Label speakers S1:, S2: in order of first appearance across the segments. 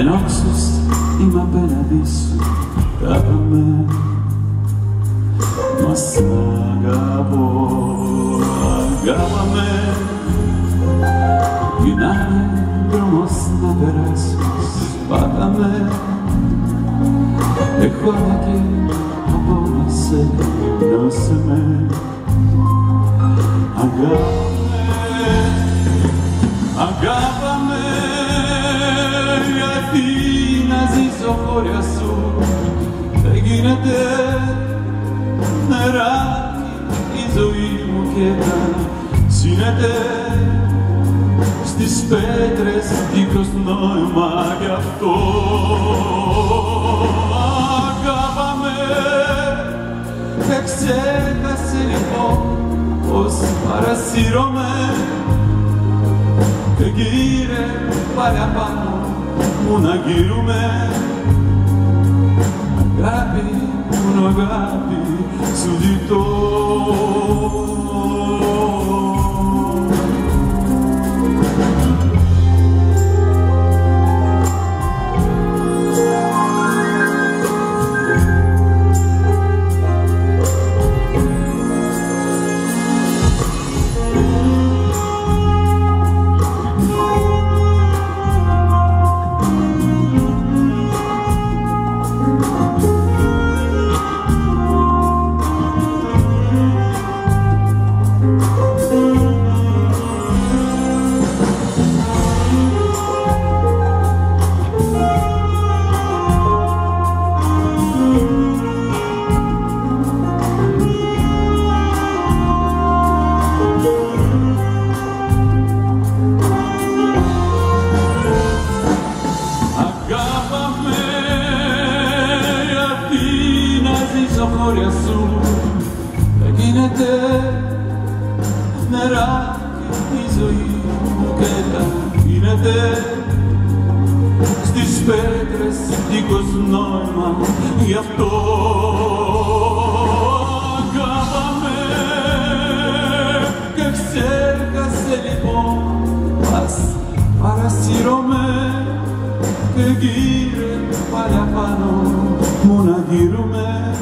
S1: ενώ ξέρεις είμαι απέναντι σου αγαπημένη Μας σ' αγαπώ, αγάπαμε Γυρνάει δρόμος να περάσεις, πάντα με Έχω ανάγκη από να σε νιώσε με Αγάπαμε, ζήσω χώρια σου. Δεν γίνεται νεράκι η ζωή μου και τα σύνεται στις πέτρες δίχως νόημα γι' αυτό. Αγάπαμε και ξέχασε λοιπόν πως παρασύρωμαι και γύρε πάλι απάνω μου να γύρουμε ζήσω χώρια σου. Δεν γίνεται νεράκι η ζωή μου και τα γίνεται στις πέτρες δίχως νόημα γι' αυτό αγάπαμε και ξέχασε λοιπόν μας παρασύρωμε και γύρε πάλι απάνω μου να γύρουμε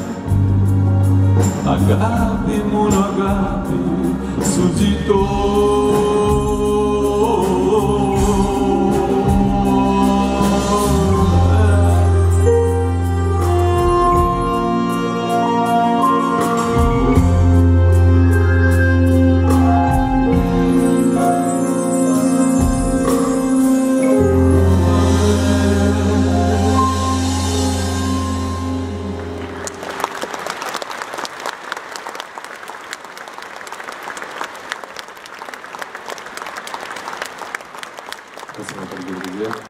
S2: Спасибо, дорогие друзья.